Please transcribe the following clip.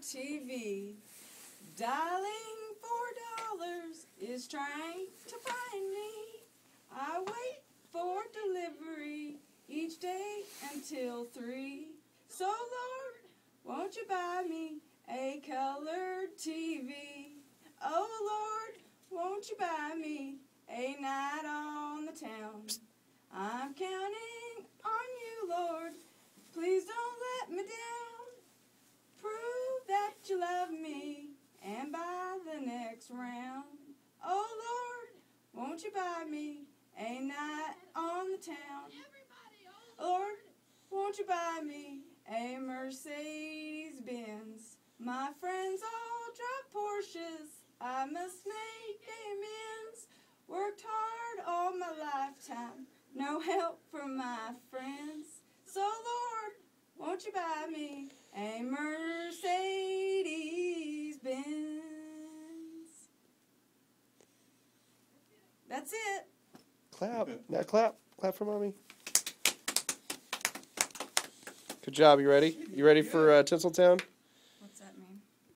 TV. Dialing four dollars is trying to find me. I wait for delivery each day until three. So Lord, won't you buy me a colored TV? Oh Lord, won't you buy me a night on the town? I'm counting on you, Lord. Next round. Oh Lord, won't you buy me a night on the town? Oh, Lord, won't you buy me a Mercedes Benz? My friends all drive Porsches. I must make amends. Worked hard all my lifetime. No help from my friends. So Lord, won't you buy me a Mercedes Benz? That's it. Clap. Now clap. Clap for mommy. Good job. You ready? You ready for uh, Tinseltown?